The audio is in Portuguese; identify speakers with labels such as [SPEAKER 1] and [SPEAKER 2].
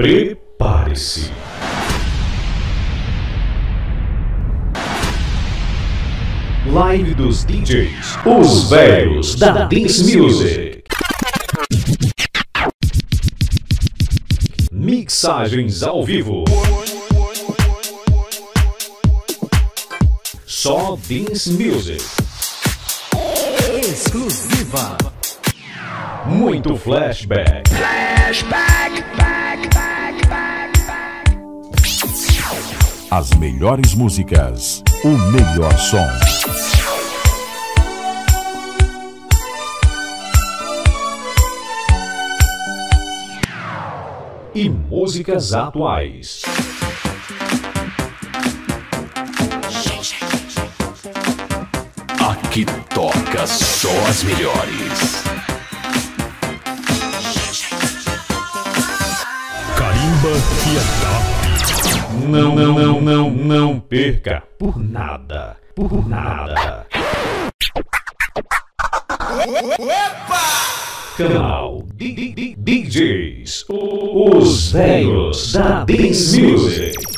[SPEAKER 1] Prepare-se. Live dos DJs, os velhos da Dance Music. Mixagens ao vivo. Só Dance Music.
[SPEAKER 2] Exclusiva.
[SPEAKER 1] Muito flashback.
[SPEAKER 2] Flashback.
[SPEAKER 3] As melhores músicas, o melhor som.
[SPEAKER 1] E músicas atuais.
[SPEAKER 4] Aqui toca só as melhores.
[SPEAKER 1] Carimba e Não, não, não, não, não perca por nada, por nada. Canal D- D- D- DJs, os velhos da Dance Music.